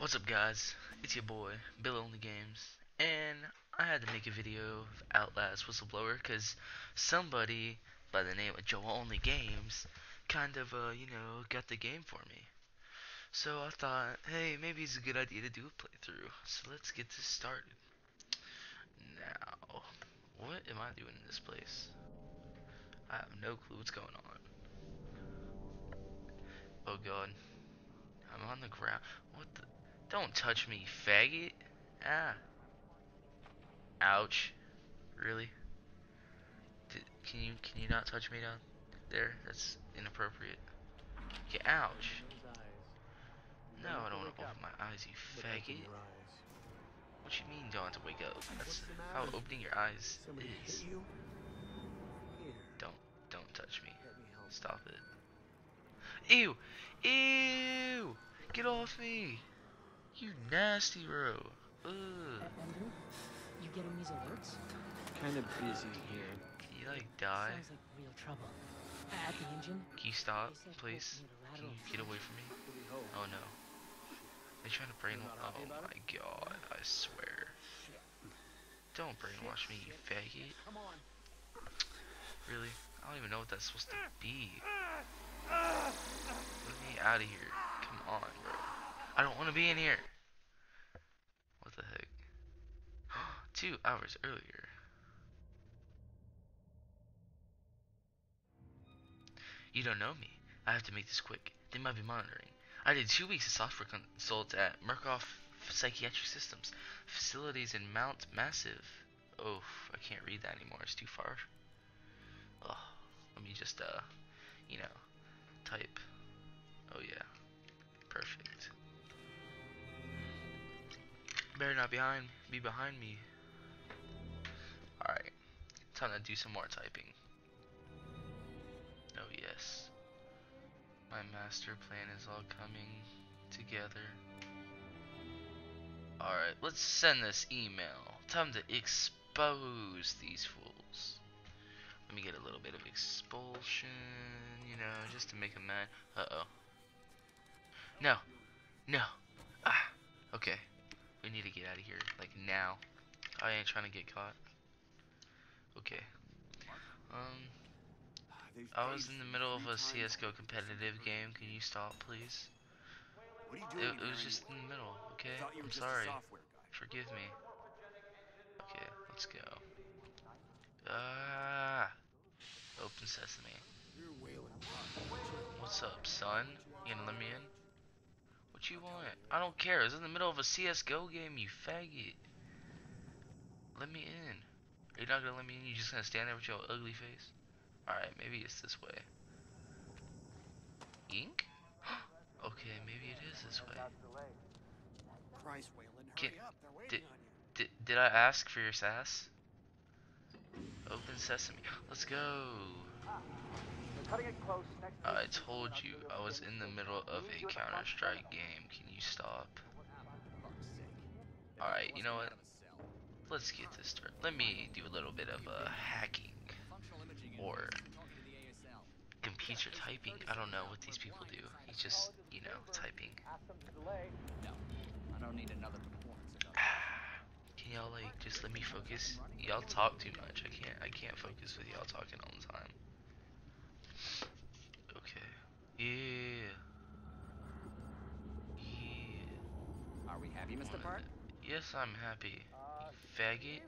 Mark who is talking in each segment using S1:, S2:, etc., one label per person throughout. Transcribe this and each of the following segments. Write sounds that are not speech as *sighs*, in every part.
S1: What's up guys? It's your boy, Bill Only Games, and I had to make a video of Outlast Whistleblower because somebody by the name of Joe Only Games kind of, uh, you know, got the game for me. So I thought, hey, maybe it's a good idea to do a playthrough. So let's get this started. Now, what am I doing in this place? I have no clue what's going on. Oh god. I'm on the ground. What the? Don't touch me, faggot. Ah. Ouch. Really? Did, can you can you not touch me down there? That's inappropriate. Okay, ouch. No, I don't want to open my eyes, you faggot. What you mean don't have to wake up? That's how opening your eyes is. Don't don't touch me. Stop it. Ew! Ew! Get off me! You nasty bro. Ugh.
S2: Andrew, you getting these alerts?
S3: Kind of busy here.
S1: Can you like die?
S2: Sounds like real trouble. At the engine,
S1: Can you stop, please? Can you get away from me? Oh no. They trying to brainwash. Oh my god! I swear. Don't brainwash me, you faggot. Really? I don't even know what that's supposed to be. Let me out of here. Come on, bro. I don't want to be in here. What the heck? *gasps* Two hours earlier. You don't know me. I have to make this quick. They might be monitoring. I did two weeks of software consult at Murkoff Psychiatric Systems. Facilities in Mount Massive. Oh, I can't read that anymore. It's too far. Oh, let me just, uh, you know, type. Oh, yeah. Perfect. Better not behind, be behind me. Alright. Time to do some more typing. Oh, yes. My master plan is all coming together. Alright, let's send this email. Time to expose these fools. Let me get a little bit of expulsion, you know, just to make them mad. Uh-oh. No. No. Ah. Okay. We need to get out of here, like, now. I ain't trying to get caught. Okay. Um, I was in the middle of a CSGO competitive game. Can you stop, please? It, it was just in the middle, okay? I'm sorry. Forgive me. Okay, let's go. Ah! Open sesame. What's up, son? You gonna let me in? What you want? I don't care. It's in the middle of a CSGO game, you faggot. Let me in. Are you not gonna let me in? You just gonna stand there with your ugly face? Alright, maybe it's this way. Ink? *gasps* okay, maybe it is this way.
S4: Christ, Waylon, hurry up. They're waiting on you.
S1: Did, did I ask for your sass? Open sesame. Let's go. Ah. I told you I was in the middle of a Counter Strike game. Can you stop? Alright, you know what? Let's get this started. Let me do a little bit of uh, hacking or computer typing. I don't know what these people do. He's just, you know, typing.
S3: Another.
S1: Can y'all like just let me focus? Y'all talk too much. I can't. I can't focus with y'all talking all the time. Okay. Yeah. Yeah.
S3: Are we happy, Mr.
S1: Wanna-
S3: Park?
S1: Yes, I'm happy. You faggot.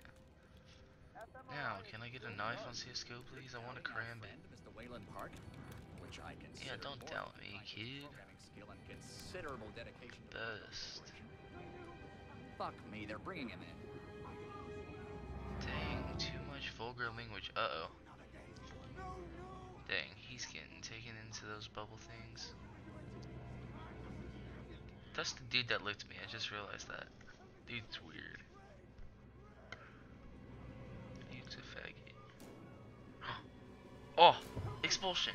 S1: Now, can I get a knife on CS:GO, please? I want to cram it.
S3: Mr. Waylon Park, which I consider
S1: Yeah, don't
S3: more
S1: doubt me, kid.
S3: Programming skill and considerable dedication
S1: Best.
S3: Fuck me, they're bringing him in.
S1: Dang, too much vulgar language. Uh oh. Dang, he's getting taken into those bubble things. That's the dude that licked me. I just realized that. Dude's weird. Dude's a faggot. *gasps* Oh! Expulsion!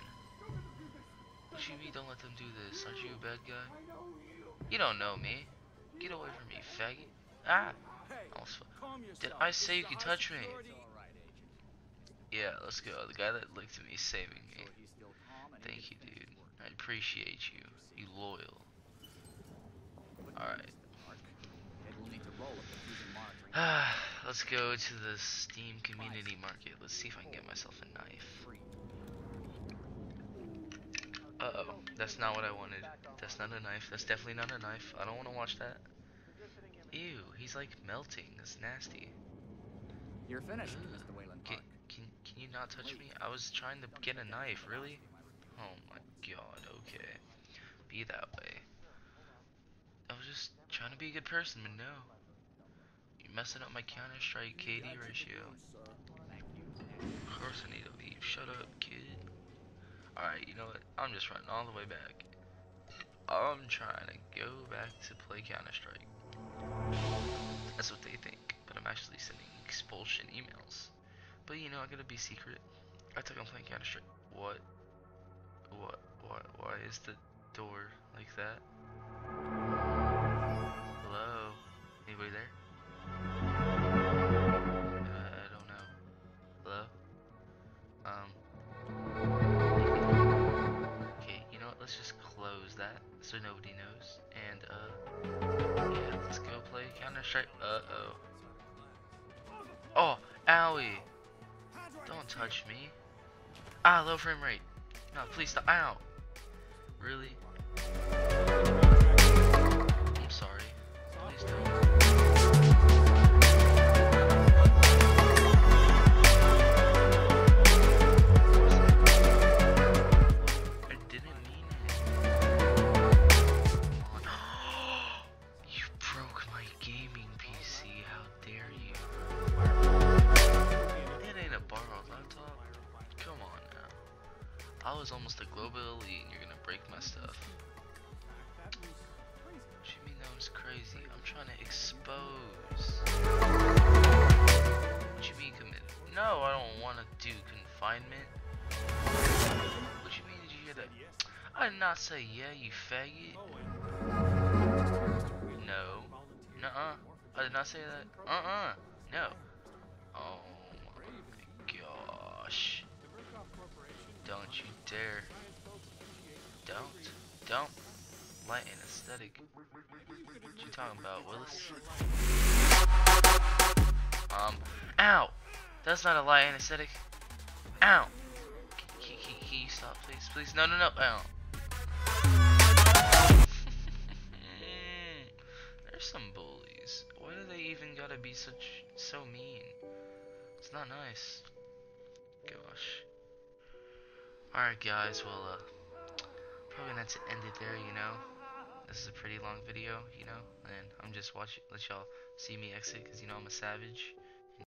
S1: What you mean don't let them do this? Aren't you a bad guy? You don't know me. Get away from me, faggot. Ah!
S4: Hey,
S1: Almost fu-
S4: calm
S1: Did. I say you could
S4: is a high
S1: touch me? Yeah, let's go. The guy that looked at me saving me.
S3: Sure he's still calm and
S1: Thank you, dude. I appreciate you. You loyal. Alright. *sighs* Let's go to the Steam Community Market. Let's see if I can get myself a knife. Uh oh, that's not what I wanted. That's not a knife. That's definitely not a knife. I don't want to watch that. Ew, he's like melting. That's nasty.
S3: You're finished, Mr. Waylon
S1: can, can you not touch me? I was trying to get a knife, really? Oh my god, okay. Be that way. I was just trying to be a good person, but no. You're messing up my Counter Strike KD ratio. Of course I need to leave. Shut up, kid. Alright, you know what? I'm just running all the way back. I'm trying to go back to play Counter Strike. That's what they think, but I'm actually sending expulsion emails. But you know, I gotta be secret. I think I'm playing Counter Strike. What? What? What? Why is the door like that? Hello? Anybody there? Uh, I don't know. Hello? Um. Okay, you know what? Let's just close that so nobody knows. And, uh. Yeah, let's go play Counter Strike. Uh oh. Oh, owie. Touch me. Ah, low frame rate. No, please stop. Ow. Really? I was almost a global elite and you're gonna break my stuff. What you mean that was crazy? I'm trying to expose. What you mean commit? No, I don't want to do confinement. What you mean did you hear that? I did not say yeah, you faggot. No. Nuh-uh. I did not say that. Uh-uh. No. Dare. Don't. Don't. Light anesthetic. What you talking about, Willis? Um, ow! That's not a light anesthetic. Ow! Can, can, can, can you stop, please? Please? No, no, no. Ow. *laughs* There's some bullies. Why do they even gotta be such so mean? It's not nice. Alright guys, well uh probably not to end it there, you know. This is a pretty long video, you know, and I'm just watching let y'all see me exit because you know I'm a savage.